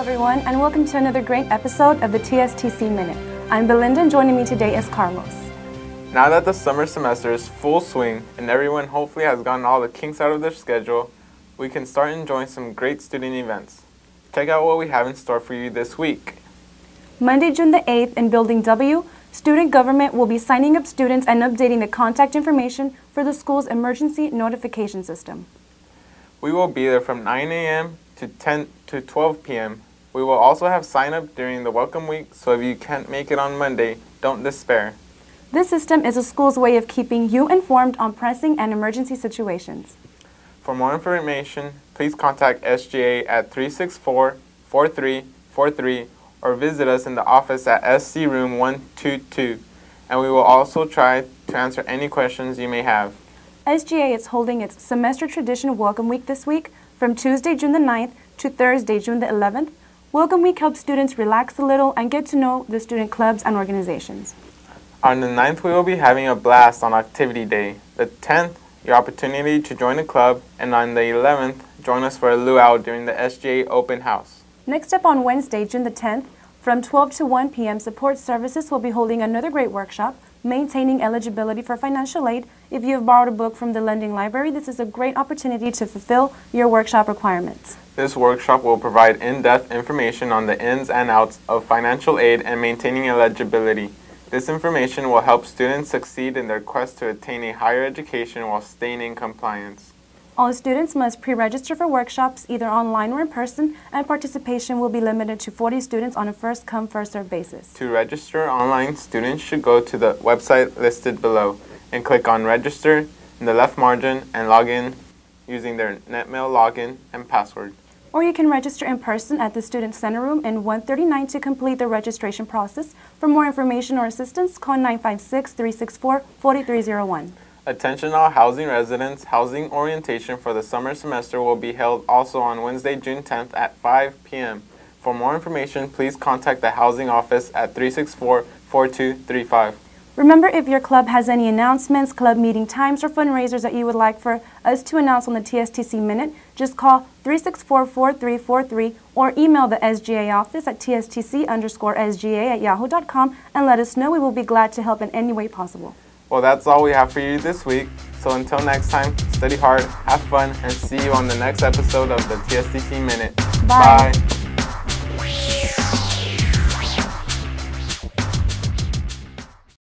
everyone, and welcome to another great episode of the TSTC Minute. I'm Belinda, and joining me today is Carlos. Now that the summer semester is full swing and everyone hopefully has gotten all the kinks out of their schedule, we can start enjoying some great student events. Check out what we have in store for you this week. Monday, June the 8th, in Building W, Student Government will be signing up students and updating the contact information for the school's emergency notification system. We will be there from 9 a.m. to 10 to 12 p.m. We will also have sign up during the welcome week, so if you can't make it on Monday, don't despair. This system is a school's way of keeping you informed on pressing and emergency situations. For more information, please contact SGA at 364 4343 or visit us in the office at SC Room 122, and we will also try to answer any questions you may have. SGA is holding its Semester Tradition Welcome Week this week from Tuesday, June the 9th to Thursday, June the 11th. Welcome Week helps students relax a little and get to know the student clubs and organizations. On the 9th, we will be having a blast on Activity Day. The 10th, your opportunity to join a club, and on the 11th, join us for a luau during the SGA Open House. Next up on Wednesday, June the 10th, from 12 to 1 p.m., Support Services will be holding another great workshop, Maintaining Eligibility for Financial Aid. If you have borrowed a book from the Lending Library, this is a great opportunity to fulfill your workshop requirements. This workshop will provide in-depth information on the ins and outs of financial aid and maintaining eligibility. This information will help students succeed in their quest to attain a higher education while staying in compliance. All students must pre-register for workshops either online or in person, and participation will be limited to 40 students on a first-come, first-served basis. To register online, students should go to the website listed below and click on Register in the left margin and log in using their NetMail login and password. Or you can register in person at the Student Center Room in 139 to complete the registration process. For more information or assistance, call 956-364-4301. Attention all housing residents, housing orientation for the summer semester will be held also on Wednesday, June 10th at 5 p.m. For more information, please contact the housing office at 364-4235. Remember, if your club has any announcements, club meeting times, or fundraisers that you would like for us to announce on the TSTC Minute, just call 364-4343 or email the SGA office at tstc underscore sga at yahoo.com and let us know. We will be glad to help in any way possible. Well, that's all we have for you this week. So until next time, study hard, have fun, and see you on the next episode of the TSTC Minute. Bye. Bye.